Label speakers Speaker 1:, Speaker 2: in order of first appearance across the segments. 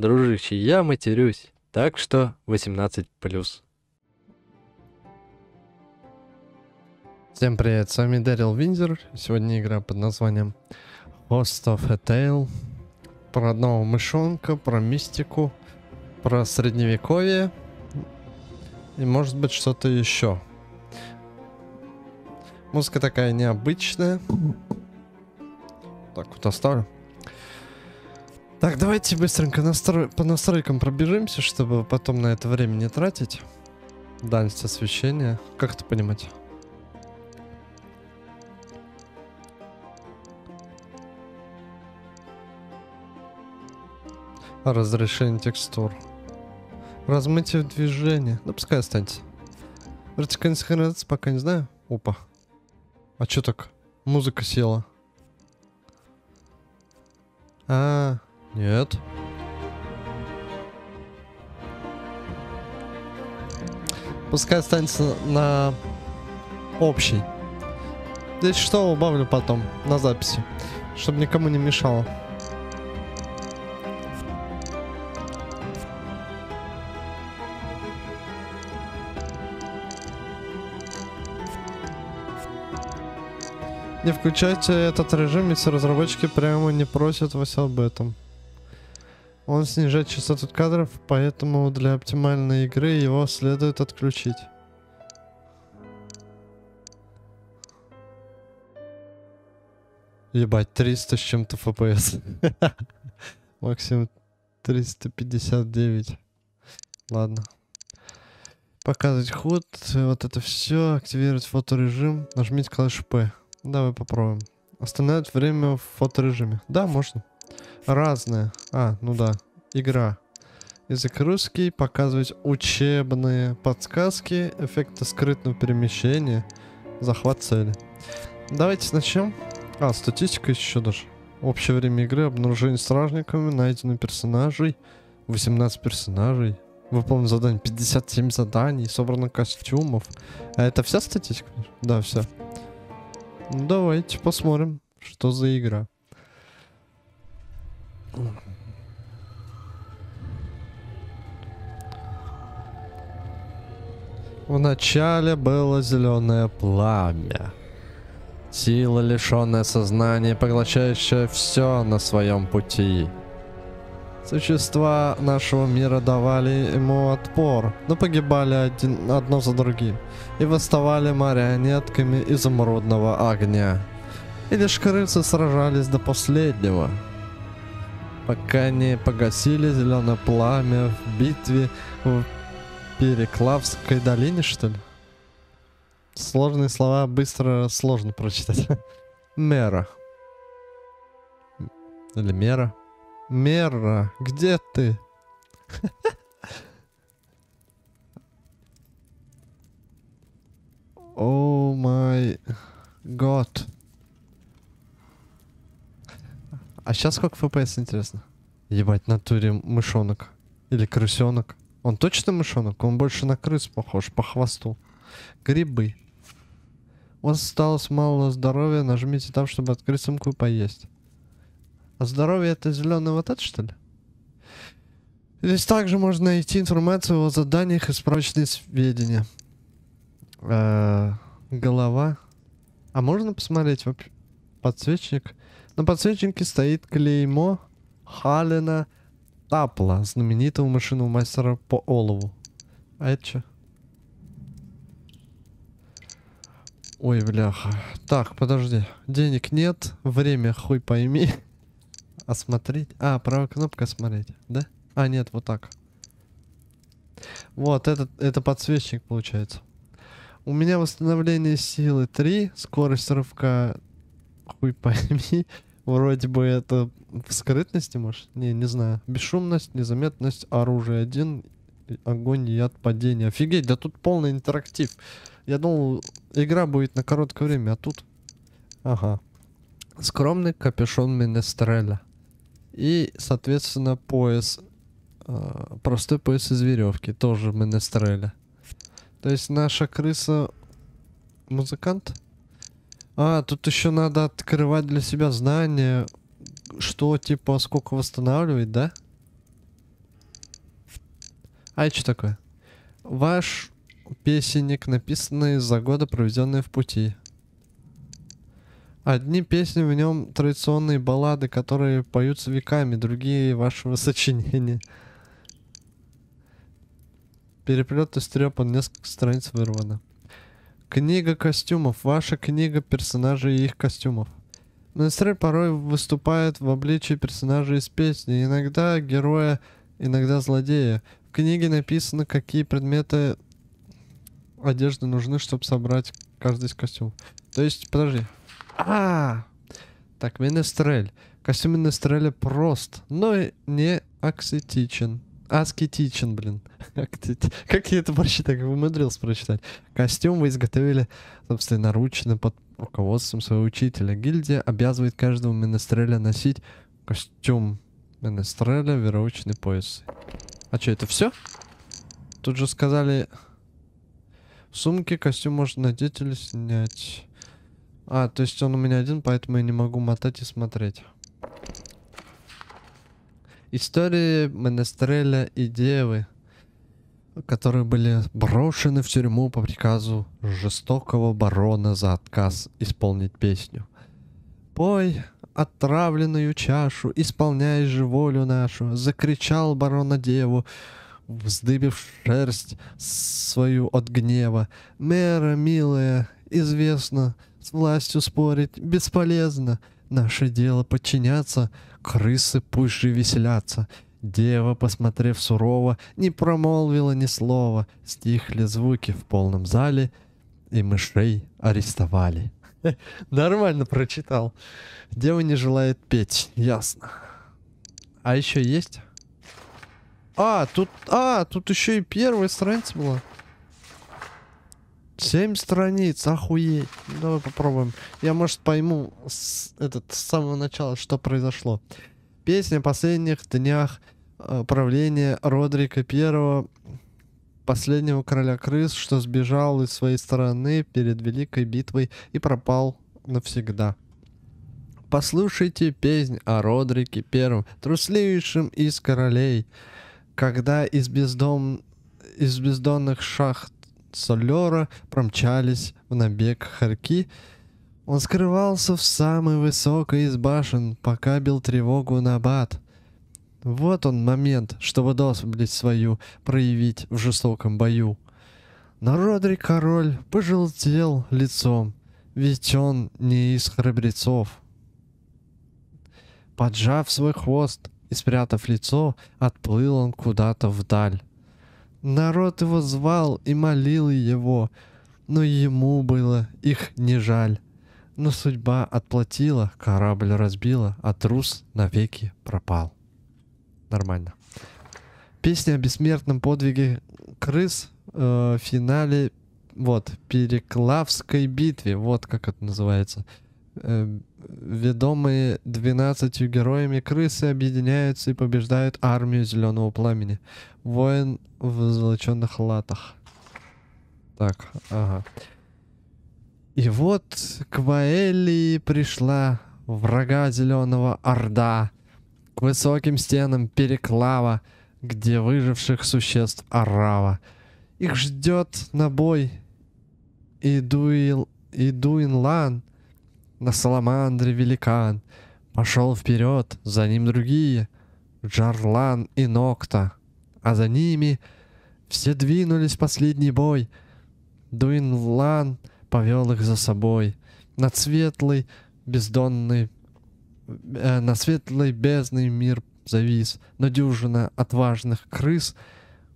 Speaker 1: Дружище, я матерюсь, так что 18+.
Speaker 2: Всем привет, с вами Дарил Винзер. Сегодня игра под названием Host of a Tale. Про одного мышонка, про мистику, про средневековье и может быть что-то еще. Музыка такая необычная. Так, вот оставлю. Так, давайте быстренько настрой... по настройкам пробежимся, чтобы потом на это время не тратить. Дальность освещения. Как это понимать? Разрешение текстур. Размытие движения. Ну, пускай останется. Вертикальная синхронизация пока не знаю. Опа. А чё так? Музыка села. А, нет. Пускай останется на общий. Здесь что убавлю потом на записи, чтобы никому не мешало. Не включайте этот режим, если разработчики прямо не просят вас об этом. Он снижает частоту кадров, поэтому для оптимальной игры его следует отключить. Ебать, 300 с чем-то FPS. Максимум 359. Ладно. Показывать ход, вот это все, активировать фоторежим, нажмите клавишу P. Давай попробуем. Остановить время в фоторежиме. Да, можно. Разное. А, ну да. Игра. Язык русский. Показывать учебные подсказки. Эффекты скрытного перемещения. Захват цели. Давайте начнем. А, статистика еще даже. Общее время игры. Обнаружение стражниками. Найдено персонажей. 18 персонажей. Выполнено задание 57 заданий. Собрано костюмов. А это вся статистика? Да, все. Ну, давайте посмотрим, что за игра. Вначале было зеленое пламя. Сила, лишенная сознания, поглощающая все на своем пути. Существа нашего мира давали ему отпор, но погибали один, одно за другим и восставали марионетками изумрудного огня. И лишь крысы сражались до последнего, пока не погасили зеленое пламя в битве в Переклавской долине, что ли? Сложные слова быстро сложно прочитать. Мера. Или мера. Мера, где ты? О май год. А сейчас сколько FPS, интересно? Ебать, на туре мышонок. Или крысенок. Он точно мышонок? Он больше на крыс похож, по хвосту. Грибы. У вас осталось мало здоровья, нажмите там, чтобы открыть сумку и поесть. А здоровье это зеленый вот это, что ли? Здесь также можно найти информацию о заданиях и справочные сведения. Э, голова. А можно посмотреть подсвечник? На подсвечнике стоит клеймо Халена Тапла, знаменитого машинного мастера по олову. А это что? Ой, бляха. Так, подожди. Денег нет, время хуй пойми. Осмотреть. А, правая кнопка осмотреть, да? А, нет, вот так. Вот, это, это подсвечник получается. У меня восстановление силы 3, скорость рывка, хуй пойми. Вроде бы это в скрытности, может? Не, не знаю. Бесшумность, незаметность, оружие 1, огонь, яд, падение. Офигеть, да тут полный интерактив. Я думал, игра будет на короткое время, а тут... Ага. Скромный капюшон Менестреля. И, соответственно, пояс. Э, простой пояс из веревки. Тоже Менестреля. То есть наша крыса музыкант? А, тут еще надо открывать для себя знания, что типа сколько восстанавливает, да? А что такое? Ваш песенник, написанный за годы, проведенные в пути. Одни песни в нем традиционные баллады, которые поются веками, другие вашего сочинения. Переплет истрепан, несколько страниц вырвано. Книга костюмов. Ваша книга персонажей и их костюмов. Монастырь порой выступает в обличии персонажей из песни, иногда героя, иногда злодея. В книге написано, какие предметы одежды нужны, чтобы собрать каждый из костюмов. То есть, подожди. А, так, Менестрель. Костюм Менестреля прост, но не аксетичен. Аскетичен, блин. Как я это прочитал, как умудрился прочитать. Костюм вы изготовили собственноручно под руководством своего учителя. Гильдия обязывает каждого Менестреля носить костюм Менестреля, веревочный пояс. А что, это все? Тут же сказали... В сумке костюм можно надеть или снять. А, то есть он у меня один, поэтому я не могу мотать и смотреть. Истории Менестреля и Девы, которые были брошены в тюрьму по приказу жестокого барона за отказ исполнить песню. «Пой отравленную чашу, исполняй же волю нашу!» — закричал барона Деву, вздыбив шерсть свою от гнева. «Мэра, милая, известно, с властью спорить бесполезно. Наше дело подчиняться, крысы пусть же веселятся. Дева, посмотрев сурово, не промолвила ни слова. Стихли звуки в полном зале, и мышей арестовали. Нормально прочитал. Дева не желает петь, ясно. А еще есть? А, тут, а, тут еще и первая страница была. Семь страниц, охуеть. Давай попробуем. Я, может, пойму с, этот, с самого начала, что произошло. Песня о последних днях э, правления Родрика Первого, последнего короля крыс, что сбежал из своей стороны перед великой битвой и пропал навсегда. Послушайте песнь о Родрике Первом, трусливейшем из королей, когда из, бездом... из бездонных шахт Солера промчались в набег хорьки. Он скрывался в самой высокой из башен, пока бил тревогу на бат. Вот он момент, чтобы доблесть свою проявить в жестоком бою. Но Родрик король пожелтел лицом, ведь он не из храбрецов. Поджав свой хвост и спрятав лицо, отплыл он куда-то вдаль. Народ его звал и молил его, но ему было их не жаль. Но судьба отплатила, корабль разбила, а трус навеки пропал. Нормально. Песня о бессмертном подвиге крыс э, в финале вот Переклавской битве, вот как это называется. Э, ведомые 12 героями крысы объединяются и побеждают армию Зеленого Пламени. Воин в золоченных латах. Так, ага. И вот к Ваэлии пришла врага Зеленого Орда, к высоким стенам Переклава, где выживших существ Арава. Их ждет на бой и Дуил, и Дуинлан, на Саламандре великан. Пошел вперед, за ним другие, Джарлан и Нокта, а за ними все двинулись в последний бой. Дуинлан повел их за собой. Над светлый, бездонный, э, на светлый бездный мир завис, но дюжина отважных крыс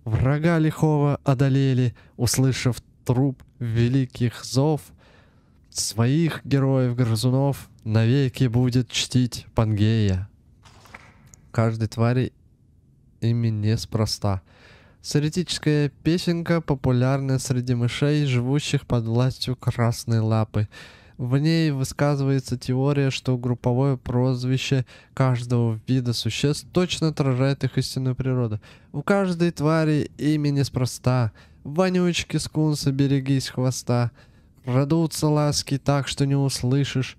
Speaker 2: врага лихого одолели, услышав труп великих зов — Своих героев-грызунов навеки будет чтить Пангея. Каждой твари ими неспроста. Саритическая песенка, популярная среди мышей, живущих под властью красной лапы. В ней высказывается теория, что групповое прозвище каждого вида существ точно отражает их истинную природу. У каждой твари имя неспроста. Вонючки, скунсы, берегись хвоста. Радутся ласки так, что не услышишь.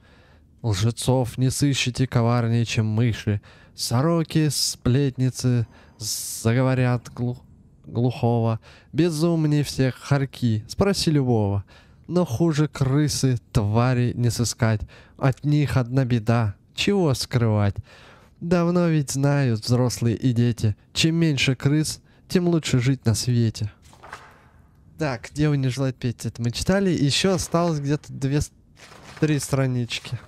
Speaker 2: Лжецов не сыщите коварнее, чем мыши. Сороки, сплетницы заговорят глух... глухого, безумней всех хорьки, спроси любого. Но хуже крысы, твари не сыскать, от них одна беда, чего скрывать. Давно ведь знают взрослые и дети, чем меньше крыс, тем лучше жить на свете. Так, дева не желает петь, это мы читали. Еще осталось где-то две, три странички.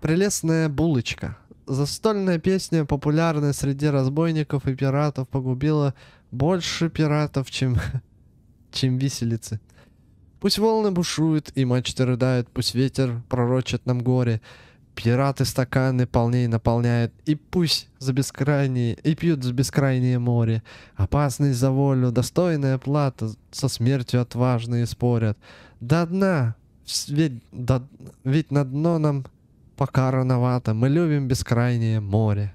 Speaker 2: Прелестная булочка. Застольная песня, популярная среди разбойников и пиратов, погубила больше пиратов, чем, чем виселицы. Пусть волны бушуют и мачты рыдают, пусть ветер пророчит нам горе, пираты стаканы полней наполняют, и пусть за бескрайние, и пьют за бескрайнее море. Опасность за волю, достойная плата, со смертью отважные спорят. До дна, ведь, до, ведь на дно нам пока рановато, мы любим бескрайнее море.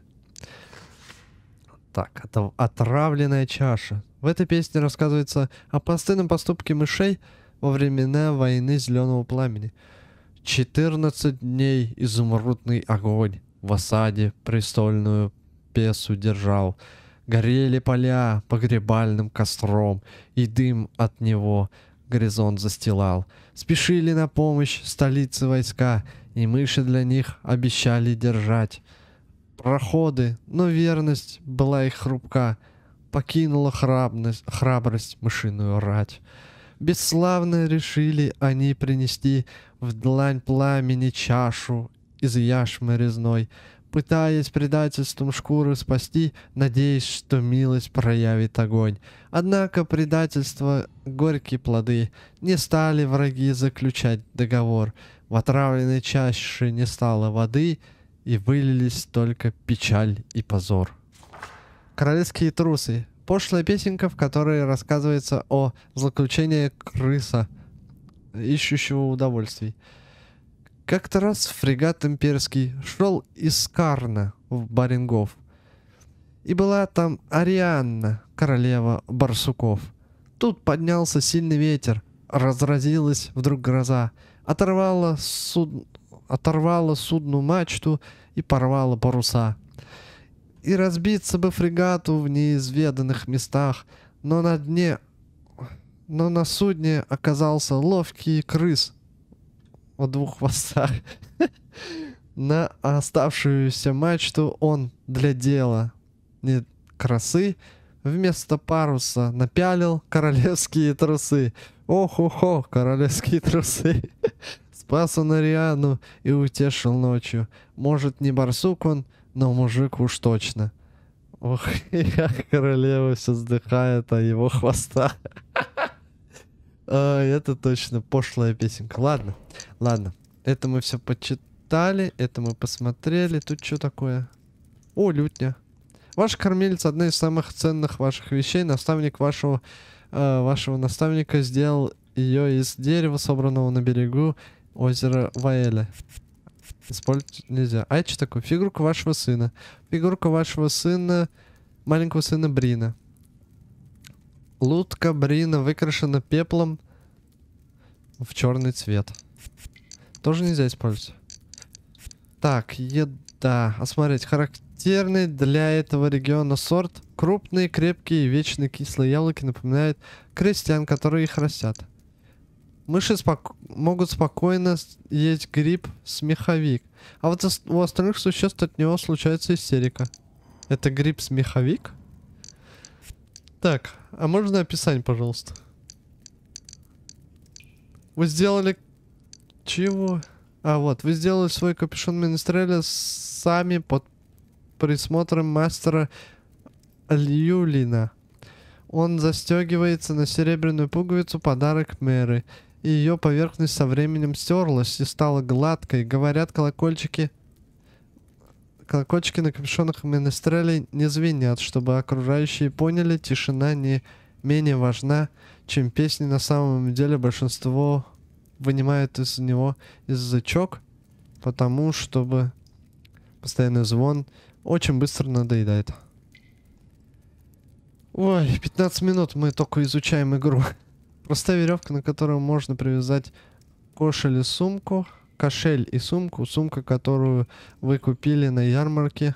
Speaker 2: Так, это отравленная чаша. В этой песне рассказывается о постыдном поступке мышей во времена войны Зеленого Пламени. 14 дней изумрудный огонь в осаде престольную песу держал. Горели поля погребальным костром, и дым от него горизонт застилал. Спешили на помощь столицы войска, и мыши для них обещали держать проходы, но верность была их хрупка, покинула храбрость, храбрость мышиную рать. Бесславно решили они принести в длань пламени чашу из яшмы резной, пытаясь предательством шкуры спасти, надеясь, что милость проявит огонь. Однако предательство — горькие плоды, не стали враги заключать договор. В отравленной чаше не стало воды — и вылились только печаль и позор. Королевские трусы. Пошлая песенка, в которой рассказывается о злоключении крыса, ищущего удовольствий. Как-то раз фрегат имперский шел из Карна в Барингов. И была там Арианна, королева барсуков. Тут поднялся сильный ветер, разразилась вдруг гроза, оторвала суд оторвала судну мачту и порвала паруса. И разбиться бы фрегату в неизведанных местах, но на дне... Но на судне оказался ловкий крыс о двух хвостах. На оставшуюся мачту он для дела, не красы, вместо паруса напялил королевские трусы. Ох-охо, королевские трусы. Спас он Ариану и утешил ночью. Может, не барсук он, но мужик уж точно. Ох, как королева все вздыхает о его хвоста. Это точно пошлая песенка. Ладно, ладно. Это мы все почитали, это мы посмотрели. Тут что такое? О, лютня. Ваш кормилец одна из самых ценных ваших вещей. Наставник вашего, э, вашего наставника сделал ее из дерева, собранного на берегу Озеро Ваэля. Использовать нельзя. А это что такое? Фигурка вашего сына. Фигурка вашего сына, маленького сына Брина. Лутка Брина выкрашена пеплом в черный цвет. Тоже нельзя использовать. Так, еда. Осмотреть. Характерный для этого региона сорт. Крупные, крепкие и вечно кислые яблоки напоминают крестьян, которые их растят. Мыши спок могут спокойно есть гриб смеховик. А вот у остальных существ от него случается истерика. Это гриб смеховик? Так, а можно описание, пожалуйста? Вы сделали... Чего? А, вот, вы сделали свой капюшон Менестреля сами под присмотром мастера Льюлина. Он застегивается на серебряную пуговицу подарок Мэры и ее поверхность со временем стерлась и стала гладкой. Говорят, колокольчики... Колокольчики на капюшонах Менестрелей не звенят, чтобы окружающие поняли, тишина не менее важна, чем песни на самом деле большинство вынимает из него язычок, потому чтобы постоянный звон очень быстро надоедает. Ой, 15 минут мы только изучаем игру. Простая веревка, на которую можно привязать кошель и сумку. Кошель и сумку. Сумка, которую вы купили на ярмарке.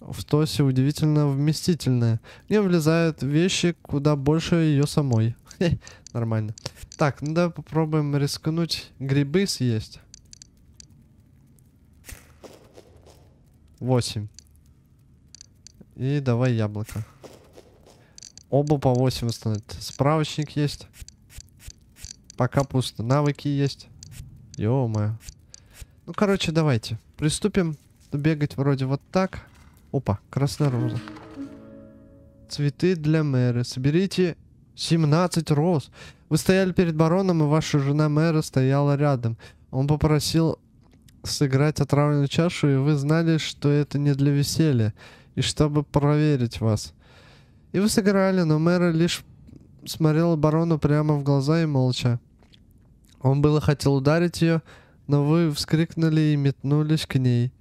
Speaker 2: в Тосе удивительно вместительная. В нее влезают вещи куда больше ее самой. Нормально. Так, ну давай попробуем рискнуть грибы съесть. 8. И давай яблоко. Оба по 8 восстановить. Справочник есть. Пока пусто. Навыки есть. Ё-моё. Ну, короче, давайте. Приступим. Бегать вроде вот так. Опа, красная роза. Цветы для мэра. Соберите 17 роз. Вы стояли перед бароном, и ваша жена мэра стояла рядом. Он попросил сыграть отравленную чашу, и вы знали, что это не для веселья, и чтобы проверить вас. И вы сыграли, но мэра лишь смотрел барону прямо в глаза и молча. Он было хотел ударить ее, но вы вскрикнули и метнулись к ней.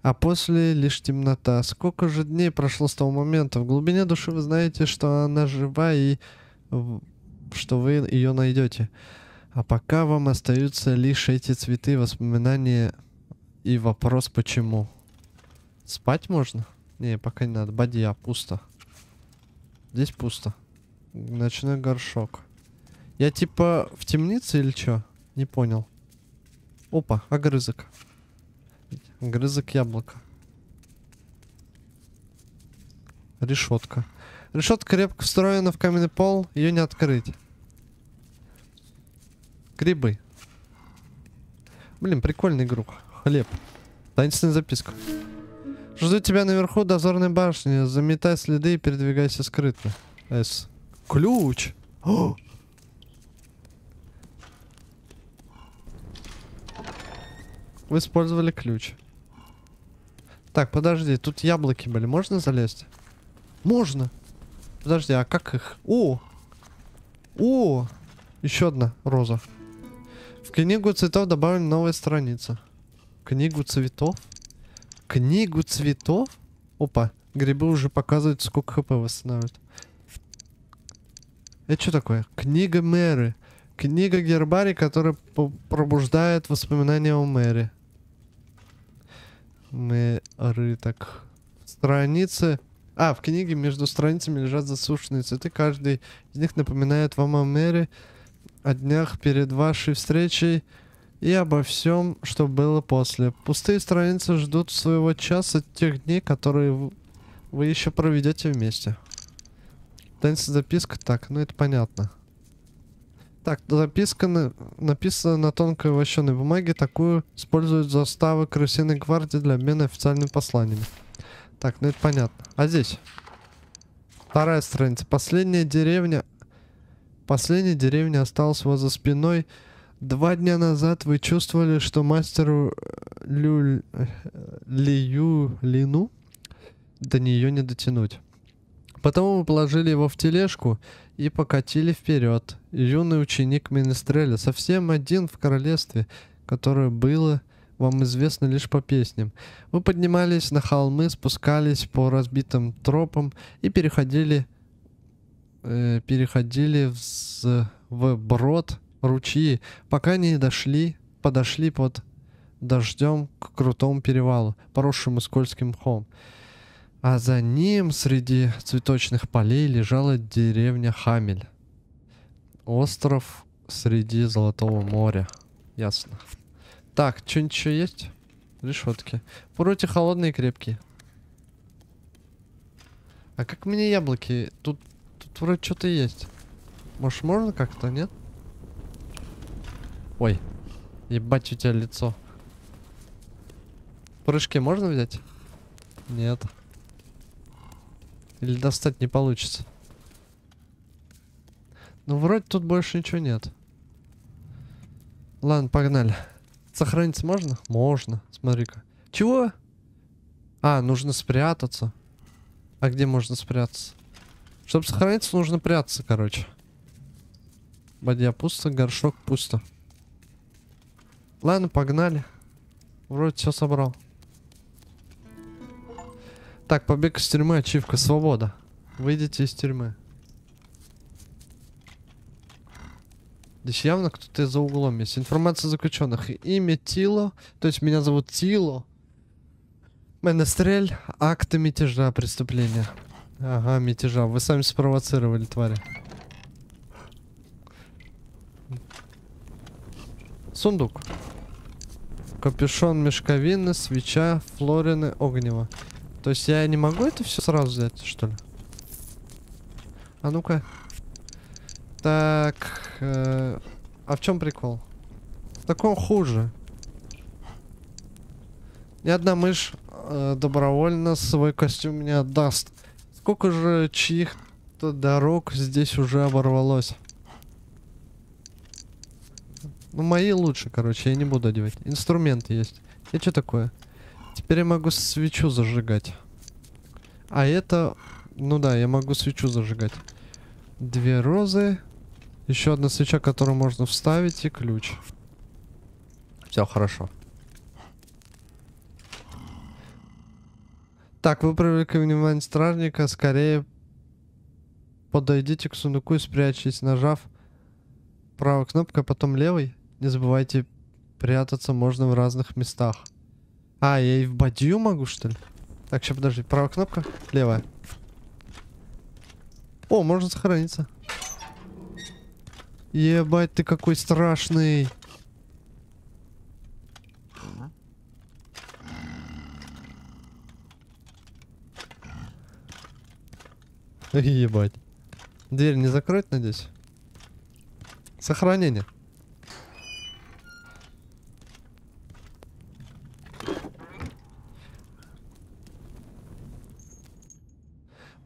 Speaker 2: А после лишь темнота. Сколько же дней прошло с того момента? В глубине души вы знаете, что она жива и что вы ее найдете. А пока вам остаются лишь эти цветы, воспоминания и вопрос почему. Спать можно? Не, пока не надо. Бадья, пусто. Здесь пусто. Ночной горшок. Я типа в темнице или чё? Не понял. Опа, огрызок. Огрызок яблока. Решетка. Решетка крепко встроена в каменный пол, ее не открыть. Грибы. Блин, прикольный игрух. Хлеб. Таинственная записка. Жду тебя наверху дозорной башни. Заметай следы и передвигайся скрытно. С. Ключ. О! Вы использовали ключ. Так, подожди, тут яблоки были. Можно залезть? Можно. Подожди, а как их? О! О! Еще одна роза. В книгу цветов добавлена новая страница. Книгу цветов? Книгу цветов? Опа, грибы уже показывают, сколько хп восстанавливают. Это что такое? Книга Мэры. Книга гербарий, которая пробуждает воспоминания о Мэре. Мэры, так. Страницы. А, в книге между страницами лежат засушенные цветы. Каждый из них напоминает вам о Мэре, о днях перед вашей встречей и обо всем, что было после. Пустые страницы ждут своего часа тех дней, которые вы еще проведете вместе. Таинственная записка. Так, ну это понятно. Так, записка на- написана на тонкой вощеной бумаге. Такую используют заставы крысиной гвардии для обмена официальными посланиями. Так, ну это понятно. А здесь? Вторая страница. Последняя деревня... Последняя деревня осталась у вас за спиной. Два дня назад вы чувствовали, что мастеру э, Лю... э, Лию Лину до нее не дотянуть. Потому вы положили его в тележку и покатили вперед. Юный ученик Менестреля, совсем один в королевстве, которое было вам известно лишь по песням. Вы поднимались на холмы, спускались по разбитым тропам и переходили, э, переходили в, в брод ручьи, пока не дошли, подошли под дождем к крутому перевалу, поросшему скользким мхом. А за ним среди цветочных полей лежала деревня Хамель. Остров среди Золотого моря. Ясно. Так, что-нибудь еще есть? Решетки. Вроде холодные и крепкие. А как мне яблоки? Тут, тут вроде что-то есть. Может, можно как-то, нет? Ой. Ебать у тебя лицо. Прыжки можно взять? Нет. Или достать не получится. Ну, вроде тут больше ничего нет. Ладно, погнали. Сохраниться можно? Можно. Смотри-ка. Чего? А, нужно спрятаться. А где можно спрятаться? Чтобы сохраниться, нужно прятаться, короче. Бадья пусто, горшок пусто. Ладно, погнали. Вроде все собрал. Так, побег из тюрьмы, ачивка, свобода. Выйдите из тюрьмы. Здесь явно кто-то за углом есть. Информация заключенных. Имя Тило. То есть меня зовут Тило. Менестрель, акты мятежа, преступления. Ага, мятежа. Вы сами спровоцировали, твари. Сундук. Капюшон мешковины, свеча, флорины, огнево. То есть я не могу это все сразу взять, что ли? А ну-ка. Так. э, а в чем прикол? Так он хуже. Ни одна мышь э, добровольно свой костюм не отдаст. Сколько же чьих-то дорог здесь уже оборвалось? Ну, мои лучше, короче, я не буду одевать. Инструмент есть. И что такое? Теперь я могу свечу зажигать. А это... Ну да, я могу свечу зажигать. Две розы. Еще одна свеча, которую можно вставить, и ключ. Все хорошо. Так, вы привлекли внимание стражника. Скорее подойдите к сундуку и спрячьтесь, нажав правой кнопкой, а потом левой. Не забывайте, прятаться можно в разных местах. А, я и в бадью могу, что ли? Так, сейчас подожди. Правая кнопка, левая. О, можно сохраниться. Ебать, ты какой страшный. Ебать. Дверь не закроет, надеюсь? Сохранение.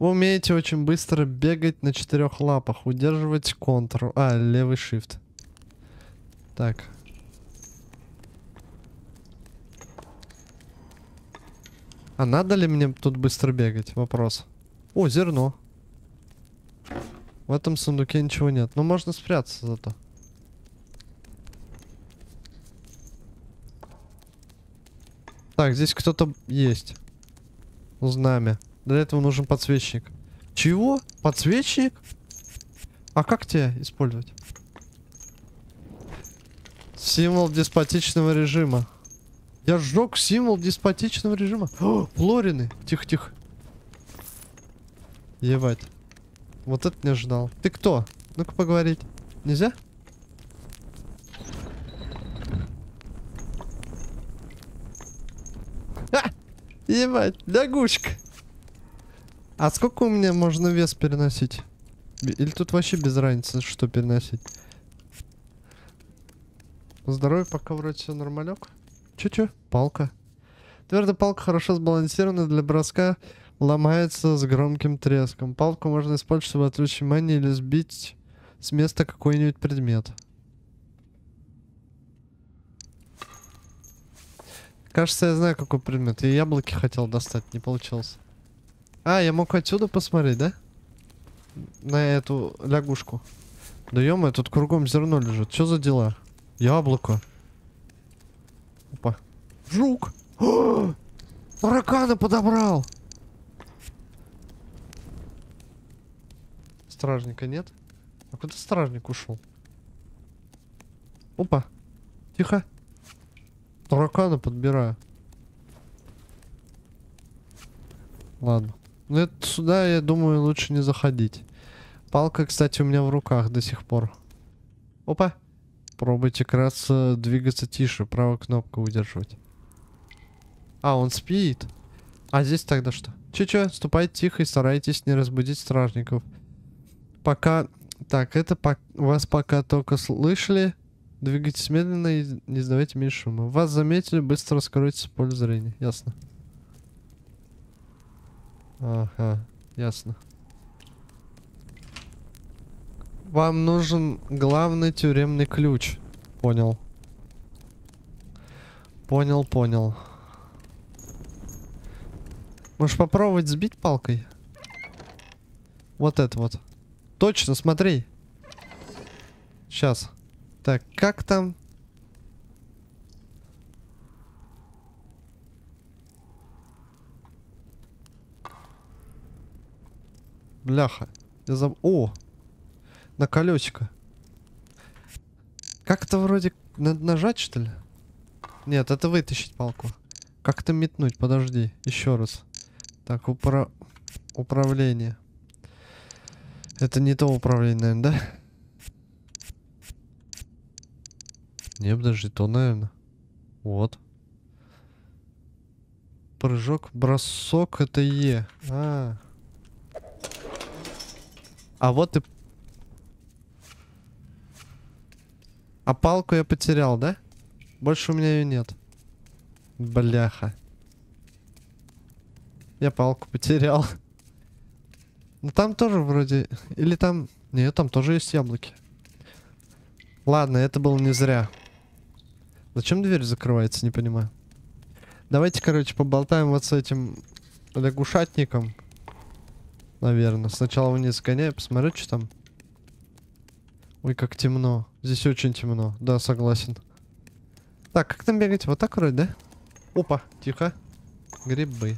Speaker 2: Вы умеете очень быстро бегать на четырех лапах, удерживать контур. А, левый shift. Так. А надо ли мне тут быстро бегать? Вопрос. О, зерно. В этом сундуке ничего нет. Но можно спрятаться зато. Так, здесь кто-то есть. Знамя. Для этого нужен подсвечник. Чего? Подсвечник? А как тебя использовать? Символ деспотичного режима. Я сжег символ деспотичного режима. О, Флорины. Тихо-тихо. Ебать. Вот это не ожидал. Ты кто? Ну-ка поговорить. Нельзя? А! Ебать, лягушка. А сколько у меня можно вес переносить? Или тут вообще без разницы, что переносить? Здоровье пока вроде все нормалек. Чё-чё? Палка. Твердая палка хорошо сбалансирована для броска, ломается с громким треском. Палку можно использовать, чтобы отвлечь внимание или сбить с места какой-нибудь предмет. Кажется, я знаю, какой предмет. Я яблоки хотел достать, не получилось. А, я мог отсюда посмотреть, да? На эту лягушку. Да ё тут кругом зерно лежит. Что за дела? Яблоко. Опа. Жук! О! Таракана подобрал! Стражника нет? А куда стражник ушел? Опа. Тихо. Таракана подбираю. Ладно. Ну это сюда, я думаю, лучше не заходить. Палка, кстати, у меня в руках до сих пор. Опа. Пробуйте как двигаться тише, правую кнопку удерживать. А, он спит. А здесь тогда что? Че-че, ступайте тихо и старайтесь не разбудить стражников. Пока... Так, это пок- вас пока только слышали. Двигайтесь медленно и не издавайте меньше шума. Вас заметили, быстро раскройтесь в поле зрения. Ясно. Ага, ясно. Вам нужен главный тюремный ключ. Понял. Понял, понял. Можешь попробовать сбить палкой? Вот это вот. Точно, смотри. Сейчас. Так, как там? Бляха. Я заб... О! На колесико. Как-то вроде надо нажать, что ли? Нет, это вытащить палку. Как это метнуть? Подожди, еще раз. Так, упра... управление. Это не то управление, наверное, да? Не, подожди, то, наверное. Вот. Прыжок, бросок, это Е. А. А вот и... А палку я потерял, да? Больше у меня ее нет. Бляха. Я палку потерял. Ну там тоже вроде... Или там... Нет, там тоже есть яблоки. Ладно, это было не зря. Зачем дверь закрывается, не понимаю. Давайте, короче, поболтаем вот с этим лягушатником. Наверное. Сначала вниз сгоняю, посмотрю, что там. Ой, как темно. Здесь очень темно. Да, согласен. Так, как там бегать? Вот так вроде, да? Опа, тихо. Грибы.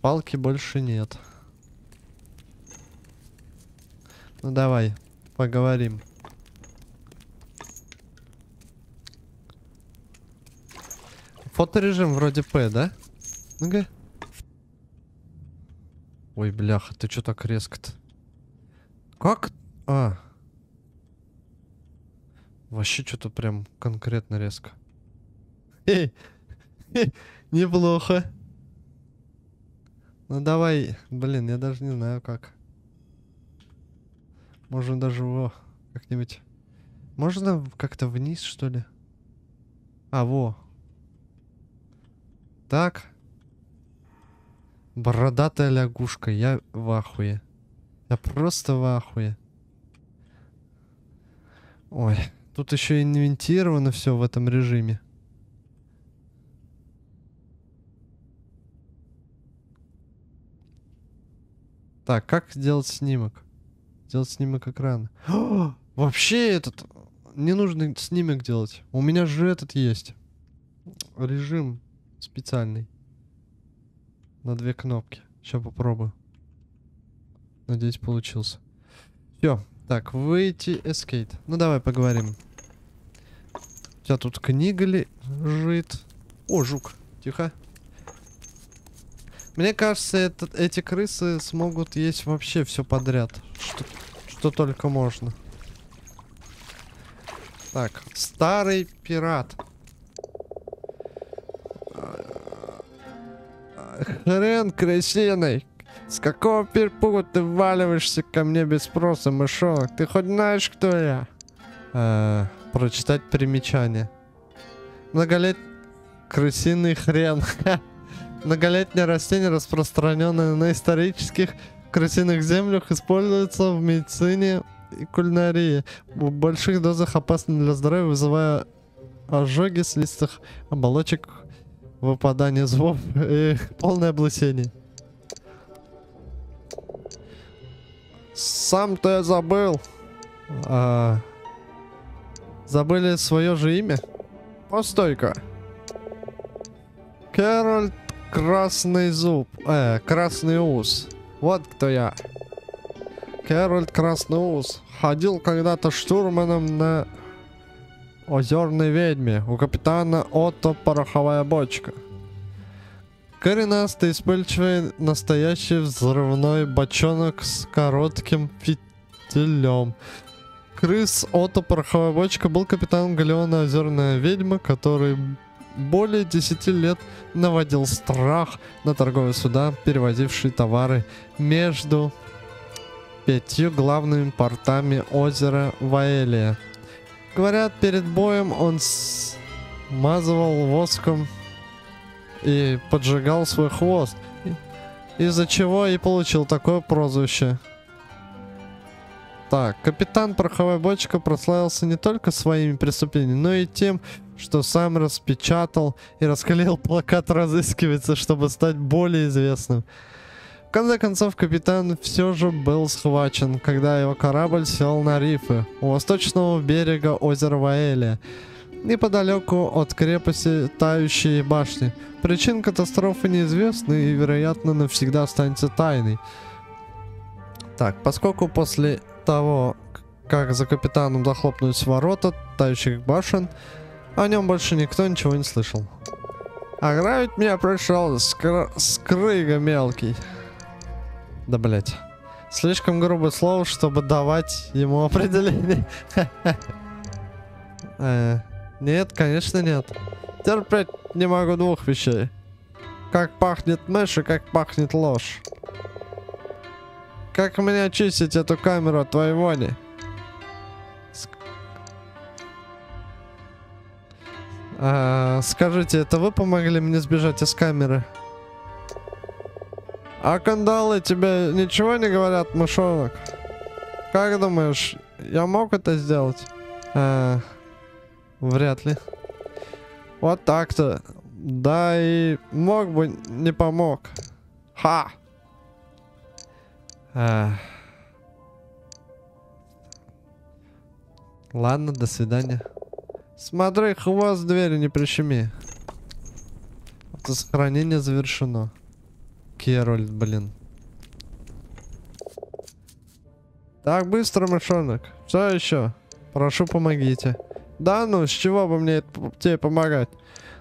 Speaker 2: Палки больше нет. Ну давай, поговорим. Фоторежим вроде П, да? Ну-ка. Ой, бляха, ты что так резко-то? Как? А. Вообще что-то прям конкретно резко. Эй, неплохо. Ну давай, блин, я даже не знаю как. Можно даже во, как-нибудь. Можно как-то вниз, что ли? А, во. Так. Бородатая лягушка, я в ахуе. Я просто в ахуе. Ой, тут еще инвентировано все в этом режиме. Так, как сделать снимок? Сделать снимок экрана. О, вообще этот... Не нужно снимок делать. У меня же этот есть. Режим специальный. На две кнопки. Сейчас попробую. Надеюсь, получился. Все. Так, выйти, эскейт. Ну, давай поговорим. У тебя тут книга лежит. О, жук. Тихо. Мне кажется, этот, эти крысы смогут есть вообще все подряд. Что, что только можно. Так, старый пират. Хрен крысиный. С какого перепугу ты валиваешься ко мне без спроса, мышонок? Ты хоть знаешь, кто я? А, прочитать примечание. Многолет... Крысиный хрен. Многолетнее растение, распространенное на исторических крысиных землях, используется в медицине и кулинарии. В больших дозах опасно для здоровья, вызывая ожоги с листых оболочек, выпадание зубов и полное облысение. Сам-то я забыл. А... Забыли свое же имя? Постой-ка. Кэроль Красный зуб. Э, красный ус. Вот кто я. Кэрольд Красный ус. Ходил когда-то штурманом на озерной ведьме. У капитана Отто пороховая бочка. Коренастый, вспыльчивый, настоящий взрывной бочонок с коротким фитилем. Крыс Отто Пороховая Бочка был капитаном галеона Озерная Ведьма, который более 10 лет наводил страх на торговые суда, перевозившие товары между пятью главными портами озера Ваэлия. Говорят, перед боем он смазывал воском и поджигал свой хвост, из-за чего и получил такое прозвище. Так, капитан Пороховая Бочка прославился не только своими преступлениями, но и тем, что сам распечатал и расклеил плакат «Разыскивается», чтобы стать более известным. В конце концов, капитан все же был схвачен, когда его корабль сел на рифы у восточного берега озера Ваэлия, неподалеку от крепости Тающей башни. Причин катастрофы неизвестны и, вероятно, навсегда останется тайной. Так, поскольку после того, как за капитаном захлопнулись ворота тающих башен, о нем больше никто ничего не слышал. Ограбить меня пришел скр... скрыга мелкий. Да, блять. Слишком грубое слово, чтобы давать ему определение. Э, Нет, конечно нет. Терпеть не могу двух вещей. Как пахнет мышь и как пахнет ложь. Как мне очистить эту камеру от твоей вони? А, скажите, это вы помогли мне сбежать из камеры? А кандалы тебе ничего не говорят, мышонок? Как думаешь, я мог это сделать? А, вряд ли. Вот так-то. Да и мог бы, не помог. Ха! А. Ладно, до свидания. Смотри, хвост двери не прищеми. Сохранение завершено. Кероль, блин. Так, быстро, мышонок. Что еще? Прошу, помогите. Да ну, с чего бы мне тебе помогать?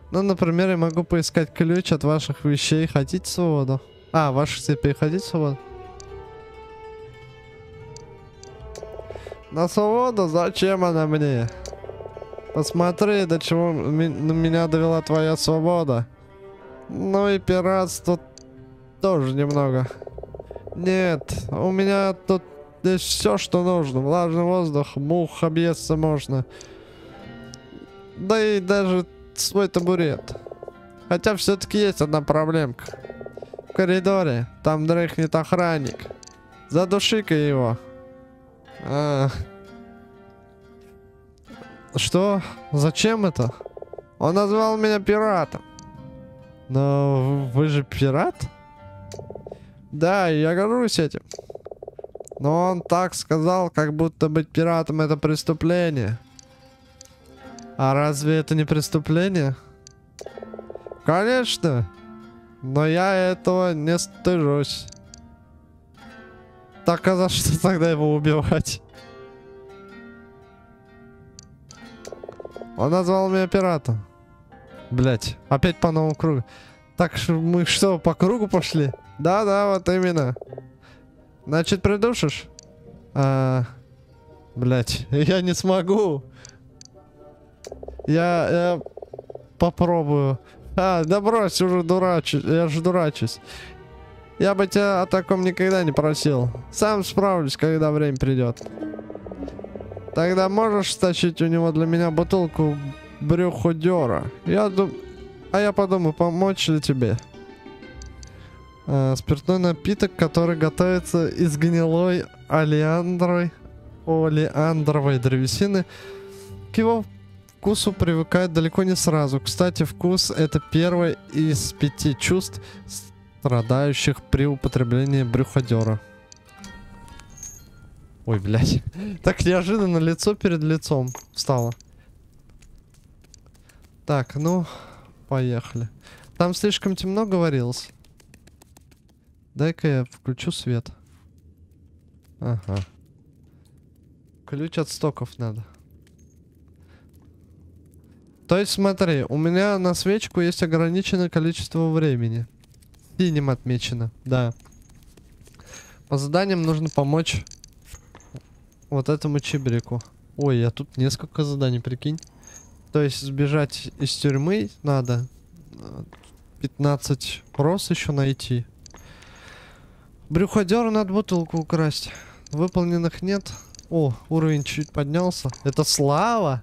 Speaker 2: Ну, например, я могу поискать ключ от ваших вещей. Хотите свободу? А, ваших цепей хотите свободу? На свободу? Зачем она мне? Посмотри, до чего меня довела твоя свобода. Ну и пиратство тоже немного. Нет, у меня тут все, что нужно. Влажный воздух, мух объесться можно. Да и даже свой табурет. Хотя все-таки есть одна проблемка. В коридоре, там дрыхнет охранник. Задуши-ка его. А. Что? Зачем это? Он назвал меня пиратом. Но вы же пират? Да, я горжусь этим. Но он так сказал, как будто быть пиратом это преступление. А разве это не преступление? Конечно. Но я этого не стыжусь. Так а за что тогда его убивать? Он назвал меня пиратом. Блять, опять по новому кругу. Так мы что, по кругу пошли? Да-да, вот именно. Значит, придушишь? А, блять, я не смогу. Я, я попробую. А, да брось, уже дурачусь. Я же дурачусь. Я бы тебя о таком никогда не просил. Сам справлюсь, когда время придет. Тогда можешь стащить у него для меня бутылку брюходера? Я дум... А я подумаю, помочь ли тебе? А, спиртной напиток, который готовится из гнилой олеандровой, олеандровой древесины. К его вкусу привыкают далеко не сразу. Кстати, вкус это первое из пяти чувств, страдающих при употреблении брюходера. Ой, блядь. Так неожиданно лицо перед лицом встало. Так, ну, поехали. Там слишком темно говорилось. Дай-ка я включу свет. Ага. Ключ от стоков надо. То есть смотри, у меня на свечку есть ограниченное количество времени. Синим отмечено, да. По заданиям нужно помочь вот этому чебрику. Ой, а тут несколько заданий, прикинь. То есть сбежать из тюрьмы надо. э, 15 прос еще найти. Брюходеру надо бутылку украсть. Выполненных нет. О, уровень чуть поднялся. Это слава?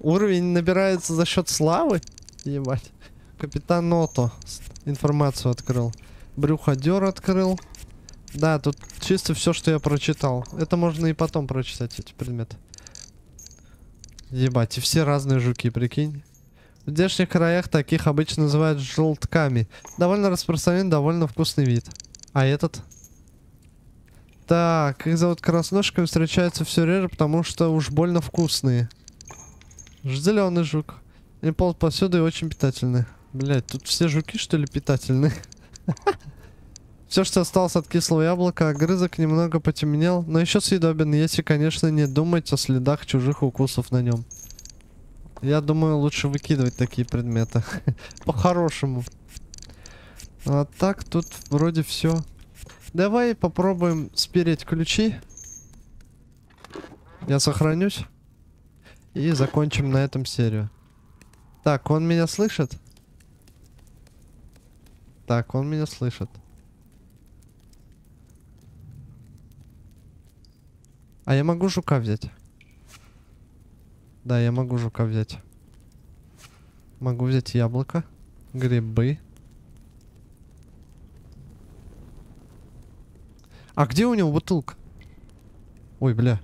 Speaker 2: Уровень набирается за счет славы? Ебать. Капитан Ното с- информацию открыл. Брюходер открыл. Да, тут чисто все, что я прочитал. Это можно и потом прочитать, эти предметы. Ебать, и все разные жуки, прикинь. В здешних краях таких обычно называют желтками. Довольно распространен, довольно вкусный вид. А этот? Так, их зовут красножками, встречаются все реже, потому что уж больно вкусные. Зеленый жук. Они ползут повсюду и очень питательны. Блять, тут все жуки, что ли, питательны? Все, что осталось от кислого яблока, огрызок немного потемнел, но еще съедобен, если, конечно, не думать о следах чужих укусов на нем. Я думаю, лучше выкидывать такие предметы. По-хорошему. А так тут вроде все. Давай попробуем спереть ключи. Я сохранюсь. И закончим на этом серию. Так, он меня слышит? Так, он меня слышит. А я могу жука взять? Да, я могу жука взять. Могу взять яблоко, грибы. А где у него бутылка? Ой, бля.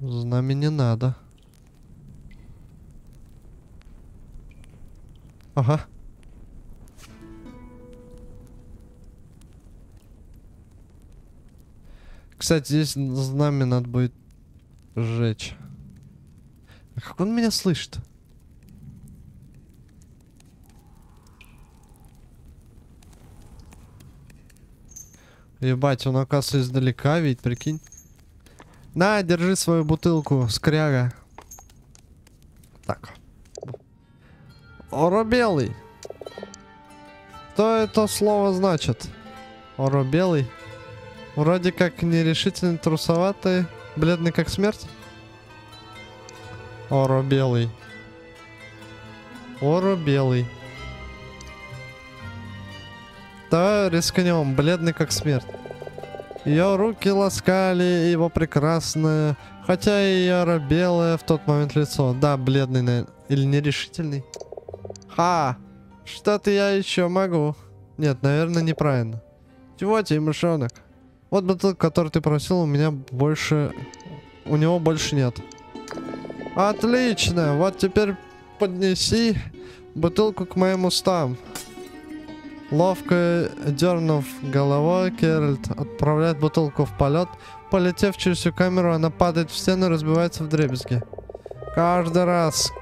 Speaker 2: Знамя не надо. Ага. Кстати, здесь знамя надо будет сжечь. А как он меня слышит? Ебать, он оказывается издалека, ведь прикинь. На, держи свою бутылку, скряга. Так. Оробелый. Что это слово значит? Оробелый. Вроде как нерешительный, трусоватый, бледный как смерть. Оробелый. Оробелый. Давай рискнем, бледный как смерть. Ее руки ласкали его прекрасное, хотя и оробелое в тот момент лицо. Да, бледный, наверное. Или нерешительный. Ха! Что-то я еще могу. Нет, наверное, неправильно. Чего тебе, мышонок? Вот бутылка, которую ты просил, у меня больше... У него больше нет. Отлично! Вот теперь поднеси бутылку к моим устам. Ловко дернув головой, Керальт отправляет бутылку в полет. Полетев через всю камеру, она падает в стену и разбивается в дребезги. Каждый раз,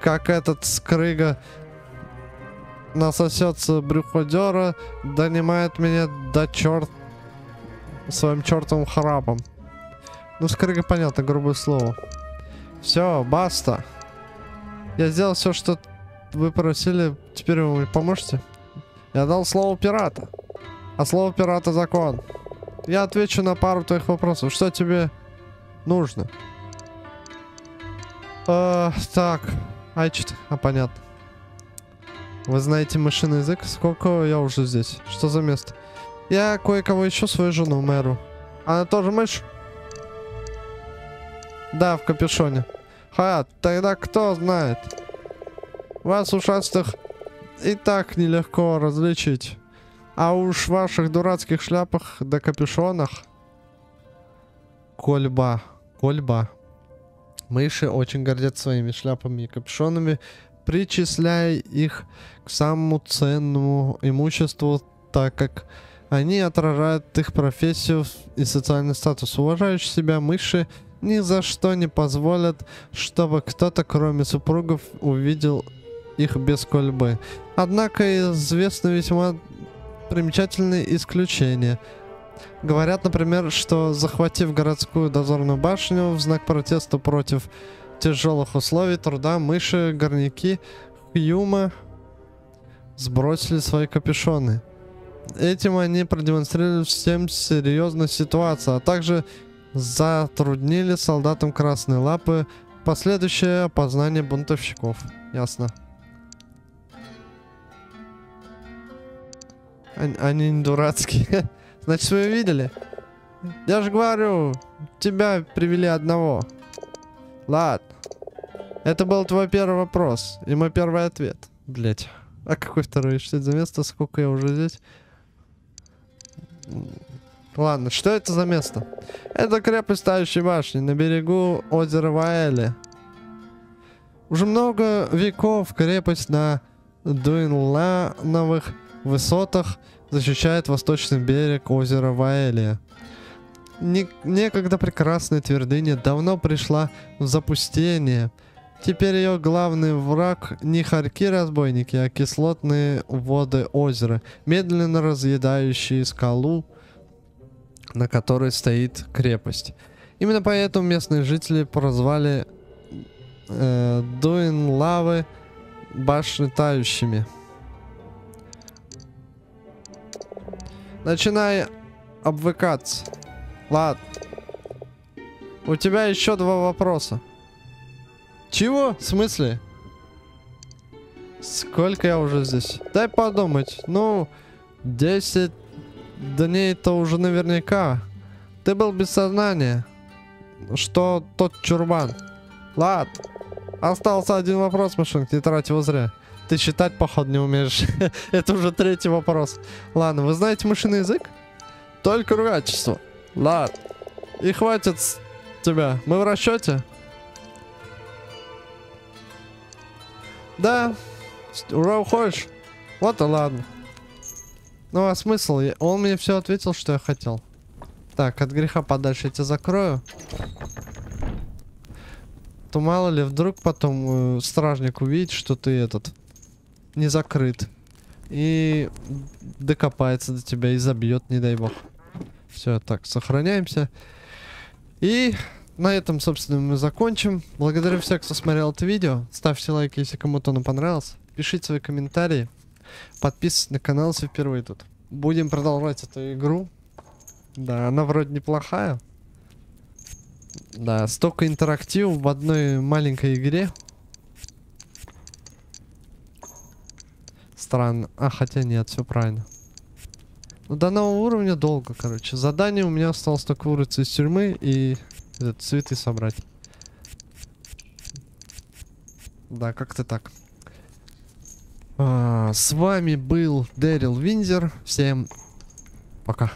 Speaker 2: как этот скрыга насосется брюходера, донимает меня до черт своим чертовым храпом. Ну, скрыга понятно, грубое слово. Все, баста. Я сделал все, что вы просили. Теперь вы мне поможете? Я дал слово пирата. А слово пирата закон. Я отвечу на пару твоих вопросов. Что тебе нужно? Э, так. Айчт. А, понятно. Вы знаете машинный язык? Сколько я уже здесь? Что за место? Я кое-кого еще свою жену, мэру. Она тоже мышь? Да, в капюшоне. Ха, тогда кто знает? Вас ушастых и так нелегко различить. А уж в ваших дурацких шляпах да капюшонах. Кольба. Кольба. Мыши очень гордятся своими шляпами и капюшонами, причисляя их к самому ценному имуществу, так как они отражают их профессию и социальный статус. Уважающие себя мыши ни за что не позволят, чтобы кто-то, кроме супругов, увидел их без кольбы. Однако известны весьма примечательные исключения. Говорят, например, что захватив городскую дозорную башню в знак протеста против тяжелых условий труда, мыши, горняки Хьюма сбросили свои капюшоны. Этим они продемонстрировали всем серьезную ситуацию, а также затруднили солдатам Красной Лапы последующее опознание бунтовщиков. Ясно. Они, они не дурацкие. Значит, вы видели? Я же говорю, тебя привели одного. Ладно. Это был твой первый вопрос. И мой первый ответ. Блять. А какой второй? Что это за место? Сколько я уже здесь? Ладно, что это за место? Это крепость Тающей башни на берегу озера Ваэли. Уже много веков крепость на Дуинлановых высотах защищает восточный берег озера Ваэлия. Не, некогда прекрасная твердыня давно пришла в запустение. Теперь ее главный враг не хорьки-разбойники, а кислотные воды озера, медленно разъедающие скалу, на которой стоит крепость. Именно поэтому местные жители прозвали э, Дуин лавы башни тающими. Начинай обвыкаться. Ладно. У тебя еще два вопроса. Чего? В смысле? Сколько я уже здесь? Дай подумать. Ну, 10 дней-то уже наверняка. Ты был без сознания. Что тот чурбан? Ладно. Остался один вопрос, машинка, не трать его зря. Ты считать, походу, не умеешь. Это уже третий вопрос. Ладно, вы знаете мышиный язык? Только ругательство. Ладно. И хватит тебя. Мы в расчете? Да. Уже уходишь? Вот и ладно. Ну а смысл? Он мне все ответил, что я хотел. Так, от греха подальше я тебя закрою. То мало ли, вдруг потом э, стражник увидит, что ты этот не закрыт. И докопается до тебя и забьет, не дай бог. Все, так, сохраняемся. И на этом, собственно, мы закончим. Благодарю всех, кто смотрел это видео. Ставьте лайк, если кому-то оно понравилось. Пишите свои комментарии. Подписывайтесь на канал, если впервые тут. Будем продолжать эту игру. Да, она вроде неплохая. Да, столько интерактива в одной маленькой игре. Странно. А, хотя нет, все правильно. Ну, до нового уровня долго, короче. Задание у меня осталось только вырваться из тюрьмы и этот, цветы собрать. Да, как-то так. А, с вами был Дэрил Винзер. Всем пока.